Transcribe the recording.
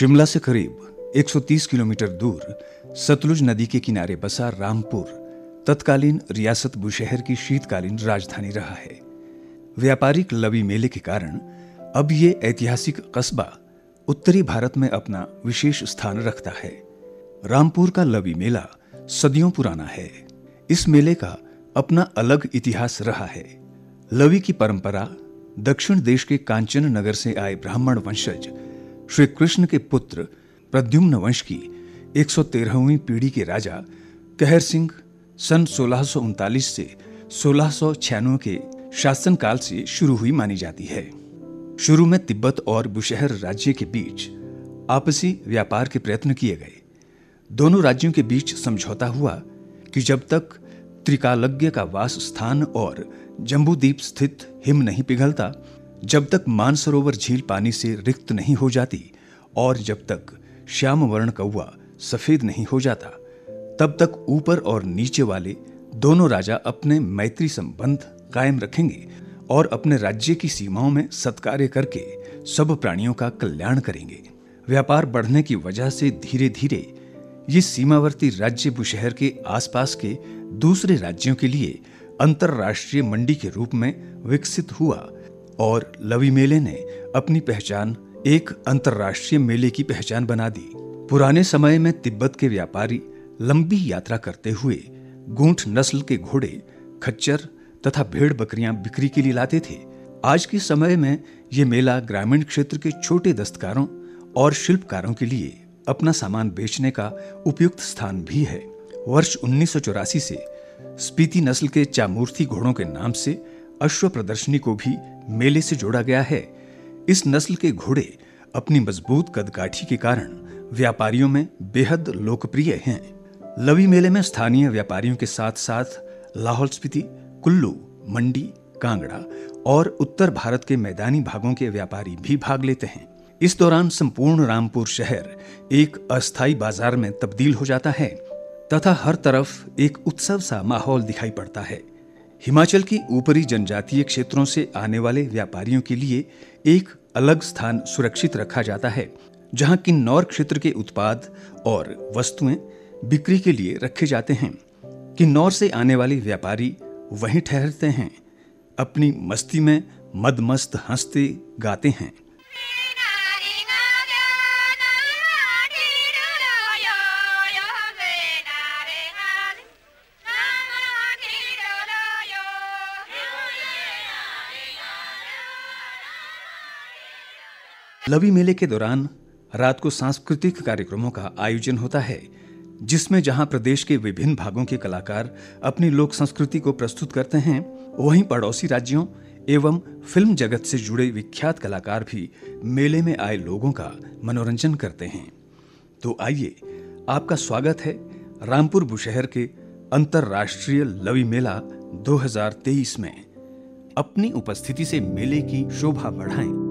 शिमला से करीब 130 किलोमीटर दूर सतलुज नदी के किनारे बसा रामपुर, तत्कालीन रियासत बुशहर की शीतकालीन राजधानी रहा है। व्यापारिक लवी मेले के कारण अब ये ऐतिहासिक कस्बा उत्तरी भारत में अपना विशेष स्थान रखता है। रामपुर का लवी मेला सदियों पुराना है। इस मेले का अपना अलग इतिहास रहा है। लवी की परंपरा दक्षिण देश के कांचन नगर से आए ब्राह्मण वंशज श्री कृष्ण के पुत्र प्रद्युम्न वंश की 113वीं पीढ़ी के राजा कहर सिंह सन सोलह से सोलह के शासनकाल से शुरू हुई मानी जाती है। शुरू में तिब्बत और बुशहर राज्य के बीच आपसी व्यापार के प्रयत्न किए गए। दोनों राज्यों के बीच समझौता हुआ कि जब तक त्रिकालज्ञ का वास स्थान और जम्बूद्वीप स्थित हिम नहीं पिघलता जब तक मानसरोवर झील पानी से रिक्त नहीं हो जाती और जब तक श्याम वर्ण कौआ सफ़ेद नहीं हो जाता, तब तक ऊपर और नीचे वाले दोनों राजा अपने मैत्री संबंध कायम रखेंगे और अपने राज्य की सीमाओं में सत्कार्य करके सब प्राणियों का कल्याण करेंगे। व्यापार बढ़ने की वजह से धीरे धीरे ये सीमावर्ती राज्य बुशहर के आसपास के दूसरे राज्यों के लिए अंतरराष्ट्रीय मंडी के रूप में विकसित हुआ। और लवी मेले ने अपनी पहचान एक अंतरराष्ट्रीय मेले की पहचान बना दी। पुराने समय में तिब्बत के व्यापारी लंबी यात्रा करते हुए गूंठ नस्ल के घोड़े, खच्चर तथा भेड़ बकरियाँ बिक्री के लिए लाते थे। आज के समय में ये मेला ग्रामीण क्षेत्र के छोटे दस्तकारों और शिल्पकारों के लिए अपना सामान बेचने का उपयुक्त स्थान भी है। वर्ष उन्नीस सौ चौरासी से स्पीति नस्ल के चामूर्थी घोड़ों के नाम से अश्व प्रदर्शनी को भी मेले से जोड़ा गया है। इस नस्ल के घोड़े अपनी मज़बूत कदकाठी के कारण व्यापारियों में बेहद लोकप्रिय हैं। लवी मेले में स्थानीय व्यापारियों के साथ साथ लाहौल स्पीति, कुल्लू, मंडी, कांगड़ा और उत्तर भारत के मैदानी भागों के व्यापारी भी भाग लेते हैं। इस दौरान संपूर्ण रामपुर शहर एक अस्थायी बाज़ार में तब्दील हो जाता है तथा हर तरफ़ एक उत्सव सा माहौल दिखाई पड़ता है। हिमाचल की ऊपरी जनजातीय क्षेत्रों से आने वाले व्यापारियों के लिए एक अलग स्थान सुरक्षित रखा जाता है, जहाँ किन्नौर क्षेत्र के उत्पाद और वस्तुएँ बिक्री के लिए रखे जाते हैं। किन्नौर से आने वाले व्यापारी वहीं ठहरते हैं, अपनी मस्ती में मदमस्त हँसते गाते हैं। लवी मेले के दौरान रात को सांस्कृतिक कार्यक्रमों का आयोजन होता है, जिसमें जहाँ प्रदेश के विभिन्न भागों के कलाकार अपनी लोक संस्कृति को प्रस्तुत करते हैं, वहीं पड़ोसी राज्यों एवं फ़िल्म जगत से जुड़े विख्यात कलाकार भी मेले में आए लोगों का मनोरंजन करते हैं। तो आइए, आपका स्वागत है रामपुर बुशहर के अंतर्राष्ट्रीय लवी मेला 2023 में। अपनी उपस्थिति से मेले की शोभा बढ़ाएँ।